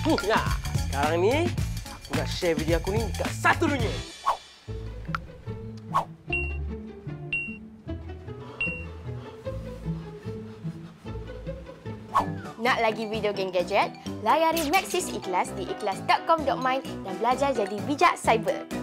Nah, sekarang ni aku nak share video aku ni dekat satu dunia. Nak lagi video geng gadget? Layari Maxis Ikhlas di ikhlas.com.my dan belajar jadi bijak cyber.